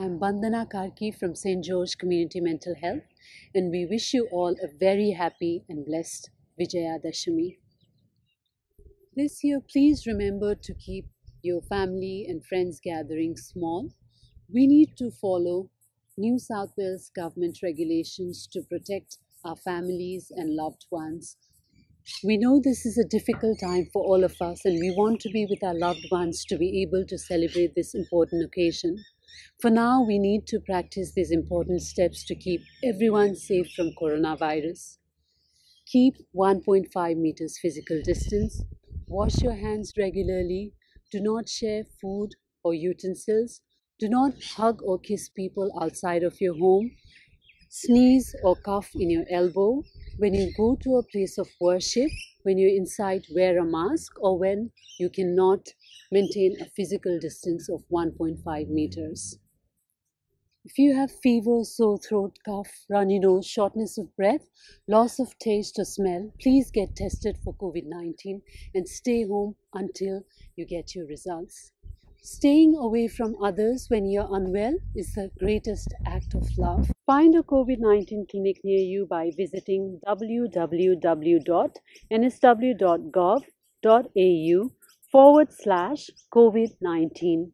I'm Bandana Karki from St. George Community Mental Health, and we wish you all a very happy and blessed Vijayadashami. This year, please remember to keep your family and friends gatherings small. We need to follow New South Wales government regulations to protect our families and loved ones. We know this is a difficult time for all of us, and we want to be with our loved ones to be able to celebrate this important occasion. For now, we need to practice these important steps to keep everyone safe from coronavirus. Keep 1.5 meters physical distance. Wash your hands regularly. Do not share food or utensils. Do not hug or kiss people outside of your home. Sneeze or cough in your elbow. When you go to a place of worship, when you're inside, wear a mask, or when you cannot maintain a physical distance of 1.5 meters. If you have fever, sore throat, cough, runny nose, shortness of breath, loss of taste or smell, please get tested for COVID 19 and stay home until you get your results. Staying away from others when you're unwell is the greatest act of love. Find a COVID 19 clinic near you by visiting www.nsw.gov.au forward slash COVID 19.